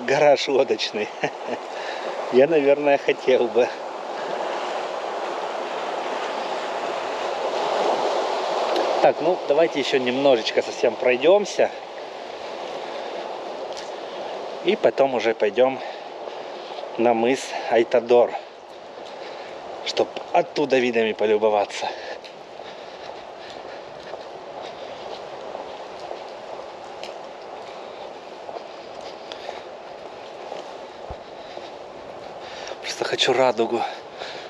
гараж лодочный? Я, наверное, хотел бы. Так, ну давайте еще немножечко совсем пройдемся. И потом уже пойдем на мыс Айтадор, чтобы оттуда видами полюбоваться. Просто хочу радугу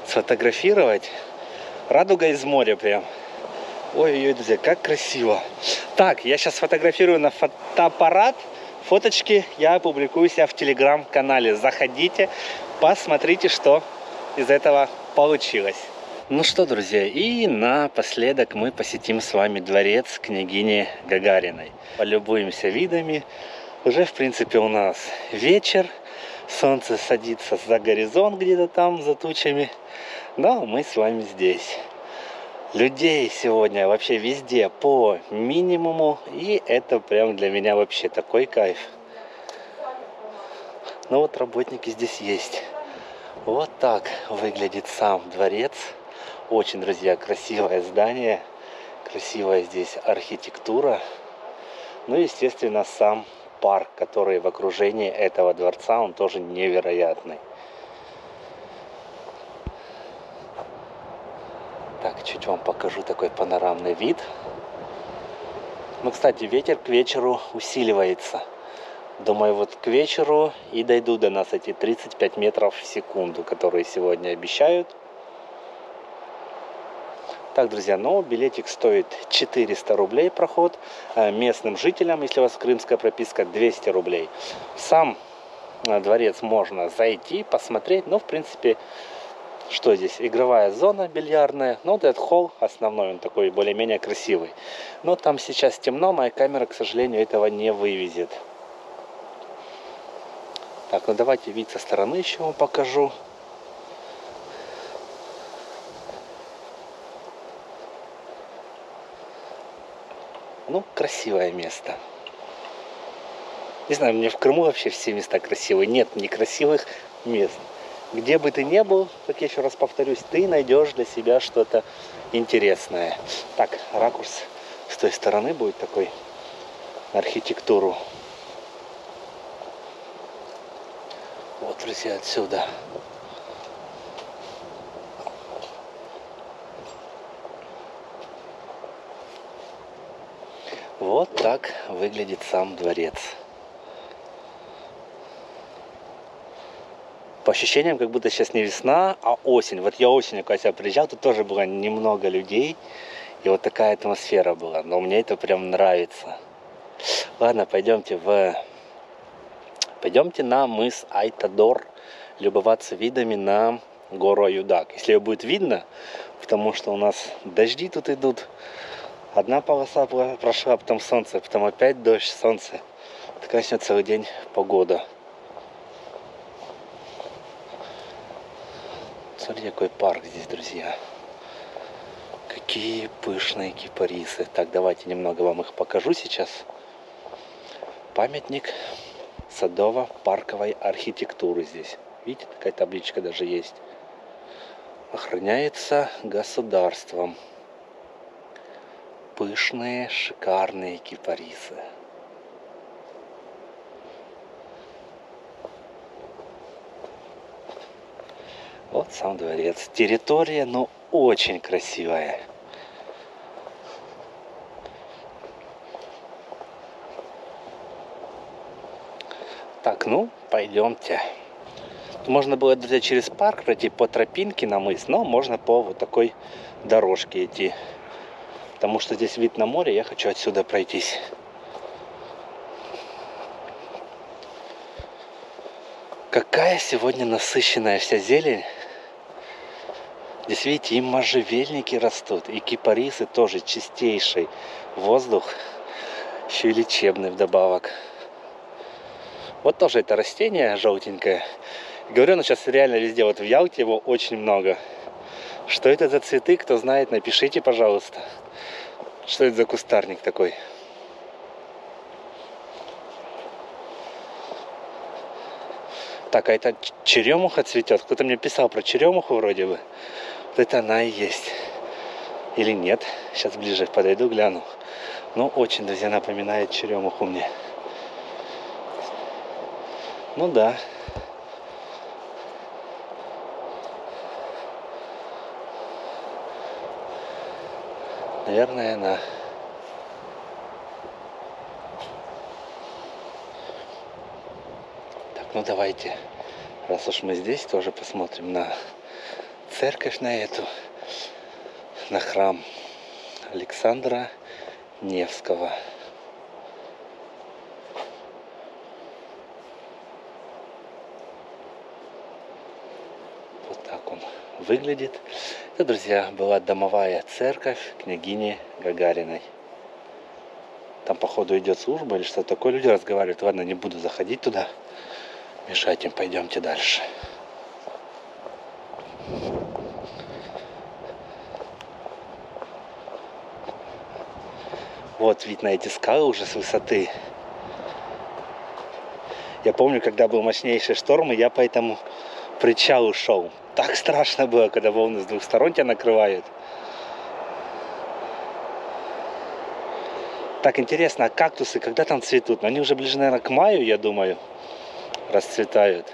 сфотографировать. Радуга из моря прям. Ой-ой-ой, друзья, как красиво. Так, я сейчас сфотографирую на фотоаппарат. Фоточки я опубликую себя в телеграм-канале. Заходите, посмотрите, что из этого получилось. Ну что, друзья, и напоследок мы посетим с вами дворец княгини Гагариной. Полюбуемся видами. Уже, в принципе, у нас вечер. Солнце садится за горизонт где-то там, за тучами. Но мы с вами здесь людей сегодня вообще везде по минимуму. И это прям для меня вообще такой кайф. Ну вот работники здесь есть. Вот так выглядит сам дворец. Очень, друзья, красивое здание. Красивая здесь архитектура. Ну, естественно, сам парк, который в окружении этого дворца, он тоже невероятный. Так, чуть вам покажу такой панорамный вид. Ну, кстати, ветер к вечеру усиливается. Думаю, вот к вечеру и дойду до нас эти 35 метров в секунду, которые сегодня обещают. Так, друзья, но билетик стоит 400 рублей проход. Э, местным жителям, если у вас крымская прописка, 200 рублей. Сам э, дворец можно зайти, посмотреть, но, в принципе, что здесь? Игровая зона бильярдная. Ну, вот этот холл основной, он такой более-менее красивый. Но там сейчас темно, моя камера, к сожалению, этого не вывезет. Так, ну давайте вид со стороны еще вам покажу. Ну, красивое место. Не знаю, мне в Крыму вообще все места красивые. Нет некрасивых мест. Где бы ты ни был, как я еще раз повторюсь, ты найдешь для себя что-то интересное. Так, ракурс с той стороны будет такой архитектуру Вот, друзья, отсюда. Вот так выглядит сам дворец. По ощущениям, как будто сейчас не весна, а осень. Вот я осенью, когда я приезжал, тут тоже было немного людей. И вот такая атмосфера была. Но мне это прям нравится. Ладно, пойдемте в Пойдемте на мыс Айтадор любоваться видами на гору Аюдак. Если ее будет видно, потому что у нас дожди тут идут. Одна полоса прошла, потом солнце, потом опять дождь, солнце. Такая сегодня целый день погода. Смотрите, какой парк здесь, друзья. Какие пышные кипарисы. Так, давайте немного вам их покажу сейчас. Памятник садово-парковой архитектуры здесь. Видите, такая табличка даже есть. Охраняется государством. Пышные, шикарные кипарисы. Вот сам дворец. Территория, ну, очень красивая. Так, ну, пойдемте. Можно было, друзья, через парк пройти по тропинке на мыс, но можно по вот такой дорожке идти. Потому что здесь вид на море, я хочу отсюда пройтись. Какая сегодня насыщенная вся зелень. Здесь, видите, и можжевельники растут, и кипарисы тоже чистейший воздух, еще и лечебный вдобавок. Вот тоже это растение желтенькое. Говорю, оно сейчас реально везде, вот в Ялте его очень много. Что это за цветы, кто знает, напишите, пожалуйста. Что это за кустарник такой? Так, а это черемуха цветет. Кто-то мне писал про черемуху вроде бы. Вот это она и есть. Или нет. Сейчас ближе подойду, гляну. Ну, очень, друзья, напоминает черемуху мне. Ну да. Наверное, она. Так, ну давайте, раз уж мы здесь, тоже посмотрим на церковь на эту, на храм Александра Невского. выглядит. Это, друзья, была домовая церковь княгини Гагариной. Там, походу, идет служба или что-то такое. Люди разговаривают. Ладно, не буду заходить туда. Мешать им. Пойдемте дальше. Вот вид на эти скалы уже с высоты. Я помню, когда был мощнейший шторм, и я поэтому причал ушел. Так страшно было, когда волны с двух сторон тебя накрывают. Так интересно, а кактусы когда там цветут? Они уже ближе, наверное, к маю, я думаю, расцветают.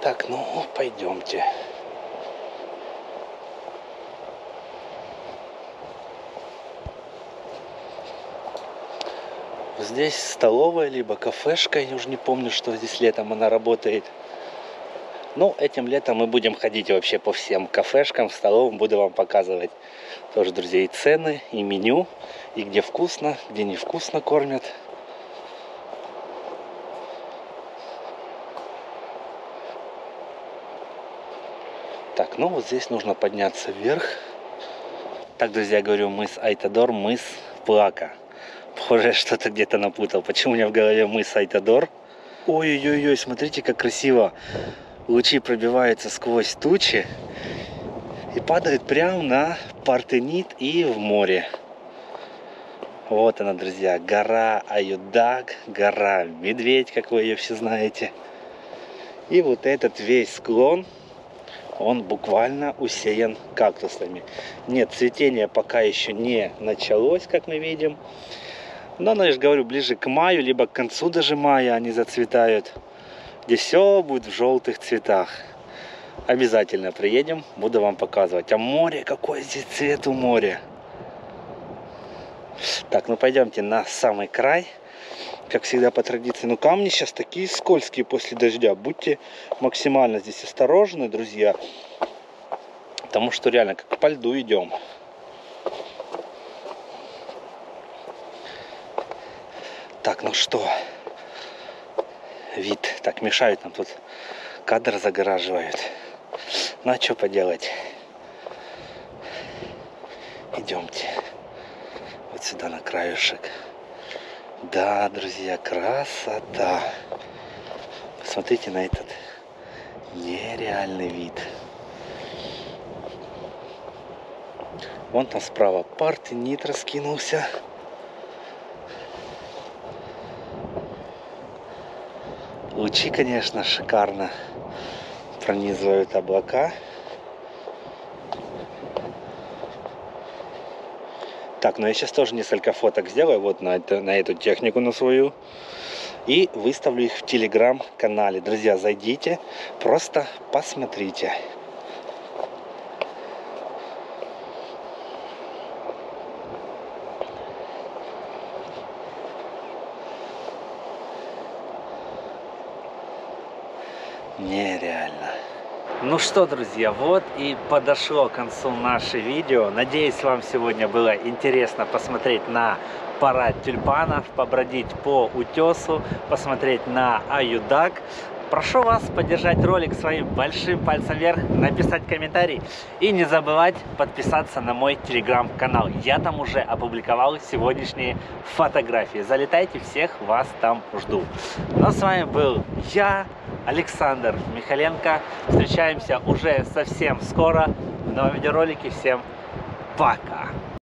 Так, ну, пойдемте. Здесь столовая, либо кафешка, я уже не помню, что здесь летом она работает. Ну, этим летом мы будем ходить вообще по всем кафешкам, столовым, буду вам показывать тоже, друзья, и цены, и меню, и где вкусно, где невкусно кормят. Так, ну вот здесь нужно подняться вверх. Так, друзья, говорю, мыс Айтадор, мыс Плака. Похоже, что-то где-то напутал. Почему у меня в голове мыс Айтадор? Ой-ой-ой, смотрите, как красиво. Лучи пробиваются сквозь тучи и падают прямо на Партенит и в море. Вот она, друзья, гора Аюдак, гора Медведь, как вы ее все знаете. И вот этот весь склон – он буквально усеян кактусами. Нет, цветение пока еще не началось, как мы видим. Но, ну, я же говорю, ближе к маю, либо к концу даже мая они зацветают, где все будет в желтых цветах. Обязательно приедем, буду вам показывать. А море, какой здесь цвет у моря. Так, ну пойдемте на самый край как всегда по традиции. Но камни сейчас такие скользкие после дождя. Будьте максимально здесь осторожны, друзья. Потому что реально как по льду идем. Так, ну что? Вид. Так, мешают нам тут. Кадр загораживают. Ну а что поделать? Идемте. Вот сюда на краешек. Да, друзья, красота. Посмотрите на этот нереальный вид. Вон там справа партенит раскинулся. Лучи, конечно, шикарно пронизывают облака. Так, ну я сейчас тоже несколько фоток сделаю вот на, это, на эту технику на свою. И выставлю их в телеграм-канале. Друзья, зайдите, просто посмотрите. Нереально. Ну что, друзья, вот и подошло к концу наше видео. Надеюсь, вам сегодня было интересно посмотреть на парад тюльпанов, побродить по утесу, посмотреть на Аюдак. Прошу вас поддержать ролик своим большим пальцем вверх, написать комментарий и не забывать подписаться на мой телеграм-канал. Я там уже опубликовал сегодняшние фотографии. Залетайте, всех вас там жду. Ну а с вами был я, Александр Михаленко. Встречаемся уже совсем скоро в новом видеоролике. Всем пока!